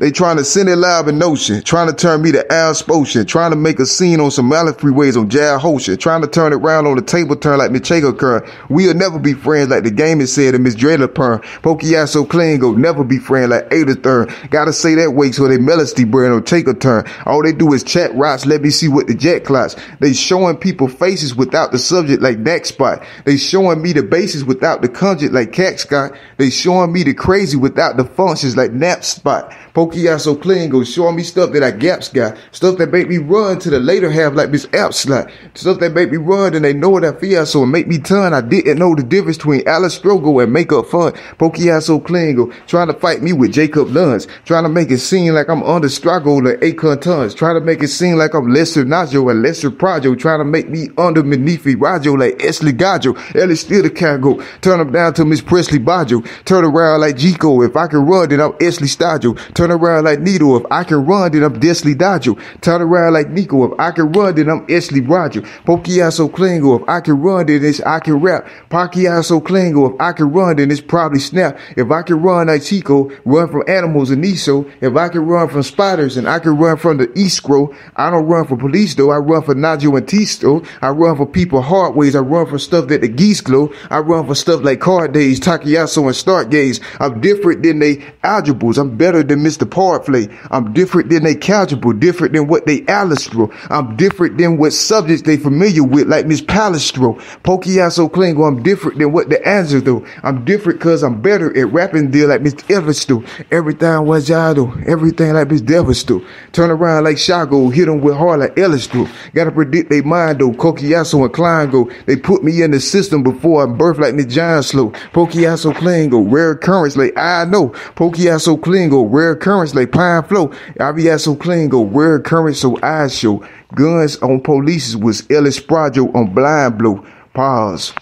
They trying to send it live in Notion, trying to turn me to Al Spotion, trying to make a scene on some Mallet freeways on Jal Hosha, trying to turn it around on the table turn like Michega Kern. We'll never be friends like the game is said and Miss Drayla Pern. Pokey ass so clean, go never be friends like Ada Thurn. Gotta say that way so they melody brand will take a turn. All they do is chat rocks, let me see what the jet clots. They showing people faces without the subject like Dak Spot. They showing me the bases without the conject like Cat Scott. They showing me the crazy without the functions like Nap Spot. Pokey out so clean, go showing me stuff that I gaps got. Stuff that make me run to the later half like this app slot. Stuff that make me run and they know I feel so make me turn. I didn't know the difference between Alice Strogo and make up fun. Pokey out so clean, go trying to fight me with Jacob Luns. Trying to make it seem like I'm under struggle like Akon tons. Trying to make it seem like I'm lesser Najo and lesser Projo. Trying to make me under Manifi Rajo like Esley Gajo. Ellie still the go. Turn him down to Miss Presley Bajo. Turn around like Jico. If I can run, then I'm Esley Stajo. Turn around like Nito. If I can run, then I'm Desley Dajo. Turn around like Nico. If I can run, then I'm Esley Roger. Pokiaso Klingo. If I can run, then it's I can rap. Pokiaso Klingo. If I can run, then it's probably snap. If I can run like Chico, run from animals and Niso. If I can run from spiders and I can run from the East Grow, I don't run for police though. I run for Najo and Tisto. I run for people hard ways. I run for stuff that the geese glow. I run for stuff like card days, Takiyaso and start gaze. I'm different than they algebrals. I'm better than Mr. Parflay. I'm different than they calgebra, different than what they alastro. I'm different than what subjects they familiar with, like Miss Palestro. Pokiaso Klingo, I'm different than what the answer though. I'm different cause I'm better at rapping deal like Miss Eversto. Everything was Jado. Everything like Miss Devasto. Turn around like Shago, hit them with hard like Elistro. Gotta predict they mind though. Kokiaso and Klingo. They put me in the system before I birth like Miss John Slow. Klingo, rare occurrence like I know. Pokiaso Klingo, rare occurrence like Pine Flow. Ivy so clean go rare occurrence so I show. Guns on police was Ellis Sprajo on blind blow. Pause.